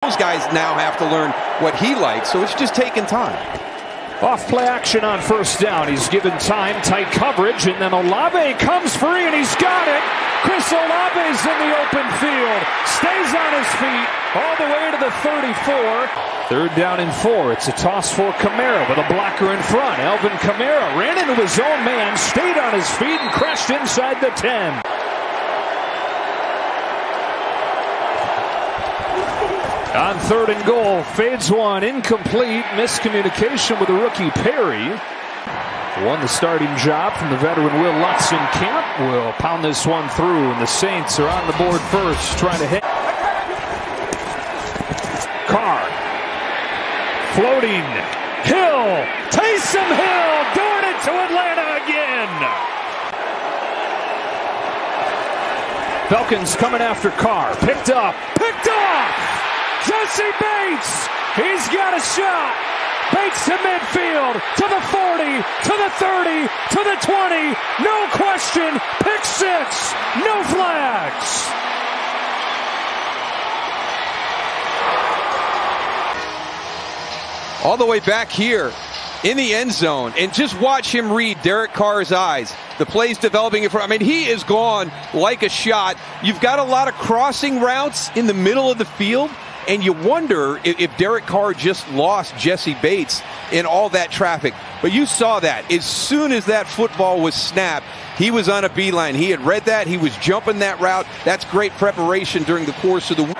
Those guys now have to learn what he likes, so it's just taking time. Off play action on first down. He's given time, tight coverage, and then Olave comes free and he's got it. Chris Olave's in the open field. Stays on his feet all the way to the 34. Third down and four. It's a toss for Kamara with a blocker in front. Alvin Kamara ran into his own man, stayed on his feet, and crashed inside the 10. On third and goal, fades one, incomplete, miscommunication with the rookie Perry. Won the starting job from the veteran Wil Lutz in camp. Will pound this one through, and the Saints are on the board first, trying to hit. Carr. Floating. Hill. Taysom Hill doing it to Atlanta again. Falcons coming after Carr. Picked up. Picked off. Jessie Bates. He's got a shot. Bates to midfield, to the 40, to the 30, to the 20. No question. Pick six. No flags. All the way back here in the end zone. And just watch him read Derek Carr's eyes. The play's developing in front. I mean, he is gone like a shot. You've got a lot of crossing routes in the middle of the field. And you wonder if, if Derek Carr just lost Jessie Bates in all that traffic. But you saw that. As soon as that football was snapped, he was on a beeline. He had read that. He was jumping that route. That's great preparation during the course of the week.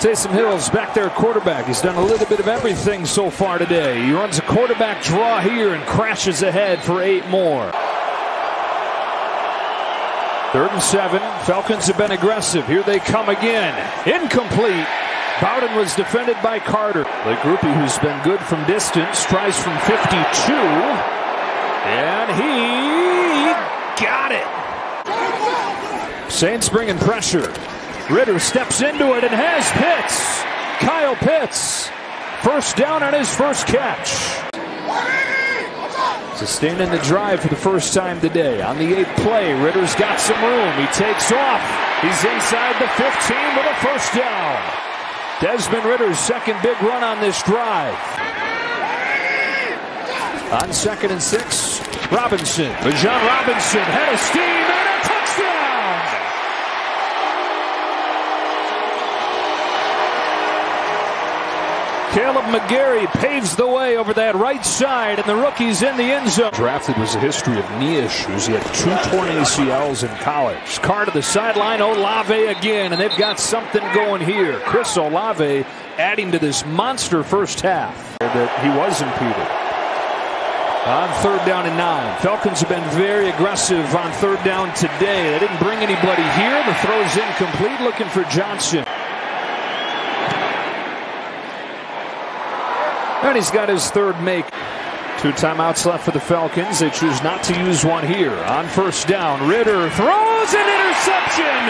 Taysom Hill's back there quarterback. He's done a little bit of everything so far today. He runs a quarterback draw here and crashes ahead for eight more. Third and seven. Falcons have been aggressive. Here they come again. Incomplete. Bowden was defended by Carter. The Grupe who's been good from distance tries from 52. And he got it. Saints bringing pressure. Ridder steps into it and has Pitts. Kyle Pitts. First down on his first catch. Sustaining the drive for the first time today. On the eighth play, Ridder's got some room. He takes off. He's inside the 15 with a first down. Desmond Ridder's second big run on this drive. On second and six, Robinson. Bijan Robinson head of steam Kaleb McGary paves the way over that right side, and the rookie's in the end zone. Drafted was a history of knee issues. He had two torn ACLs in college. Carr to the sideline, Olave again, and they've got something going here. Chris Olave adding to this monster first half that he was impeded. On third down and nine. Falcons have been very aggressive on third down today. They didn't bring anybody here. The throw's incomplete, looking for Johnson. And he's got his third make. Two timeouts left for the Falcons. They choose not to use one here. On first down, Ridder throws an interception.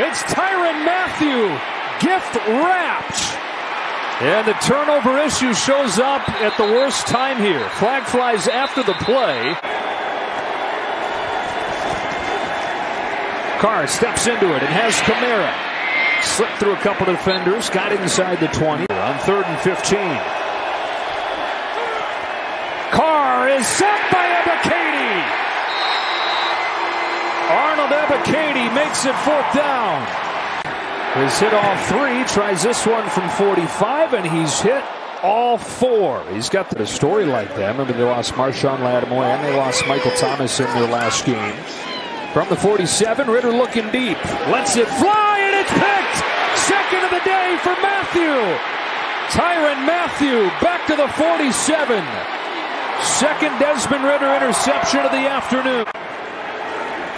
It's Tyrann Mathieu, gift wrapped. And the turnover issue shows up at the worst time here. Flag flies after the play. Carr steps into it and has Kamara. Slipped through a couple of defenders, got inside the 20 on third and 15. Carr is sacked by Ebiketie. Arnold Ebiketie makes it fourth down. He's hit all three, tries this one from 45, and he's hit all four. He's got the story like that. Remember, they lost Marshon Lattimore and they lost Michael Thomas in their last game. From the 47, Ridder looking deep. Lets it fly, and it's picked! Second of the day for Mathieu. Tyrann Mathieu back to the 47. Second Desmond Ridder interception of the afternoon.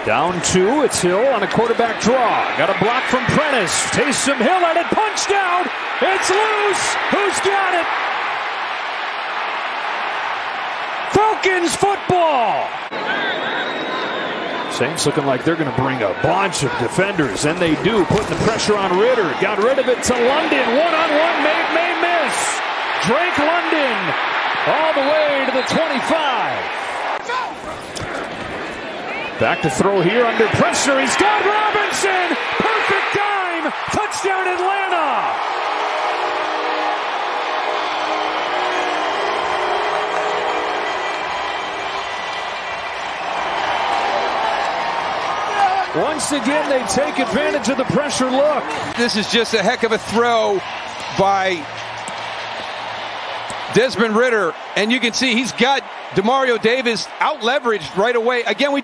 Down two, it's Hill on a quarterback draw. Got a block from Prentice. Taysom Hill at it, punch down. It's loose. Who's got it? Falcons football. Saints looking like they're going to bring a bunch of defenders, and they do, putting the pressure on Ridder. Got rid of it to London. One on one, may, may miss. Drake London all the way to the 25. Back to throw here under pressure. He's got Robinson. Perfect dime. Touchdown Atlanta. Once again, they take advantage of the pressure look. This is just a heck of a throw by Desmond Ridder. And you can see he's got Demario Davis out leveraged right away. Again, we.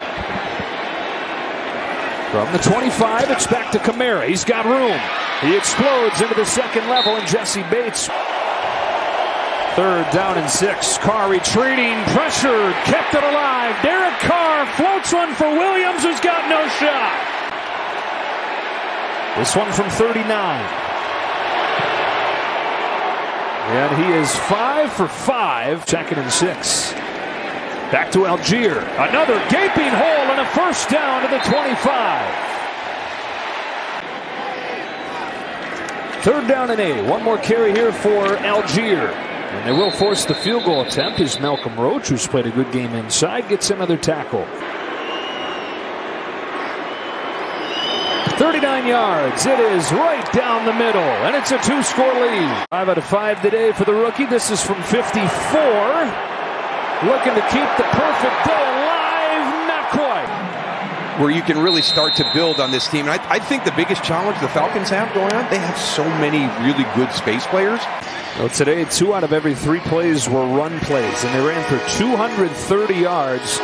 From the 25, it's back to Kamara. He's got room. He explodes into the second level, and Jessie Bates. Third down and six. Carr retreating, pressured, kept it alive. Derek Carr floats one for Williams, who's got no shot. This one from 39. And he is five for five. second and six. Back to Allgeier. Another gaping hole and a first down to the 25. Third down and eight. One more carry here for Allgeier. And they will force the field goal attempt as Malcolm Roach, who's played a good game inside, gets another tackle. 39 yards. It is right down the middle, and it's a two score lead. Five out of five today for the rookie. This is from 54. Looking to keep the perfect day alive. Not quite. Where you can really start to build on this team. And I, I think the biggest challenge the Falcons have going on, they have so many really good space players. Well, today, two out of every three plays were run plays, and they ran for 230 yards.